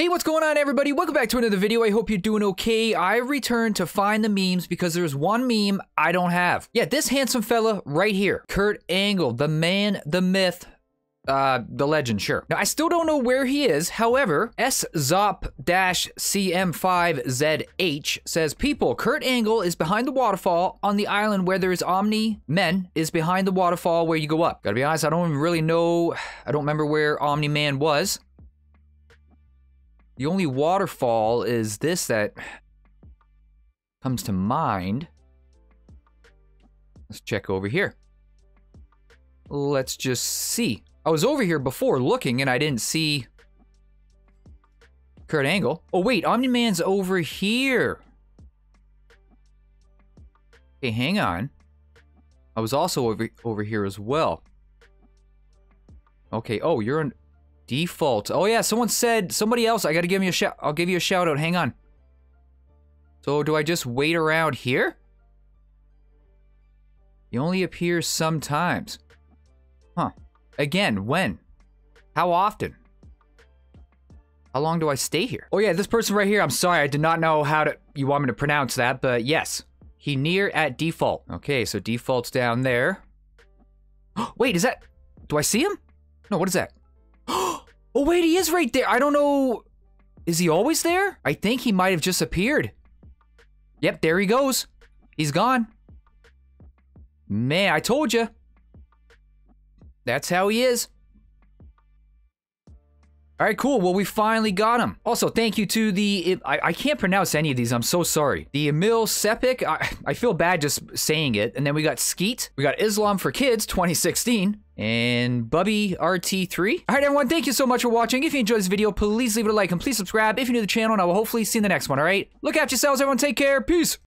Hey, what's going on, everybody? Welcome back to another video. I hope you're doing okay. I returned to find the memes because there's one meme I don't have. Yeah, this handsome fella right here, Kurt Angle, the man, the myth, uh, the legend, sure. Now, I still don't know where he is. However, SZOP-CM5ZH says, People, Kurt Angle is behind the waterfall on the island where there is Omni Men is behind the waterfall where you go up. Gotta be honest, I don't really know. I don't remember where Omni Man was. The only waterfall is this that comes to mind. Let's check over here. Let's just see. I was over here before looking and I didn't see Kurt Angle. Oh wait, Omni-Man's over here. Okay, hang on. I was also over, over here as well. Okay, oh, you're in default. Oh yeah, someone said, somebody else, I gotta give me a shout, I'll give you a shout out, hang on. So do I just wait around here? He only appears sometimes. Huh. Again, when? How often? How long do I stay here? Oh yeah, this person right here, I'm sorry, I did not know how to, you want me to pronounce that, but yes. He near at default. Okay, so default's down there. Wait, is that, do I see him? No, what is that? Oh wait, he is right there. I don't know, is he always there? I think he might have just appeared. Yep, there he goes. He's gone. Man, I told you. That's how he is. All right, cool. Well, we finally got him. Also, thank you to the... I, I can't pronounce any of these. I'm so sorry. The Emil Sepik. I, I feel bad just saying it. And then we got Skeet. We got Islam for Kids 2016. And Bubby RT3. All right, everyone. Thank you so much for watching. If you enjoyed this video, please leave it a like and please subscribe if you're new to the channel. And I will hopefully see you in the next one, all right? Look after yourselves, everyone. Take care. Peace.